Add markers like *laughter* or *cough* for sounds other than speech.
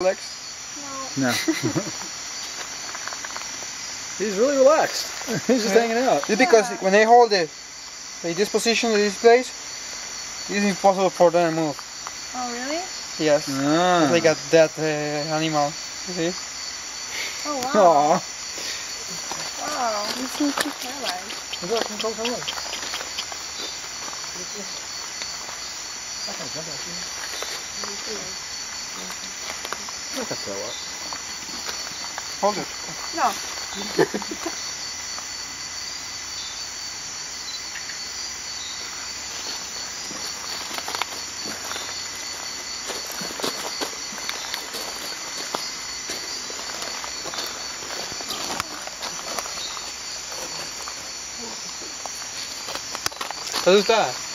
Relaxed? No. No. *laughs* He's really relaxed. *laughs* He's just Yeah. hanging out. It's because when they hold it in this position, in this place, it's impossible for them to move. Oh, really? Yes. Ah. It's like a dead uh, animal. You see? Oh, wow. Aw. Wow. This seems too paralyzed. Look at that one. Hold it. No. Who's that?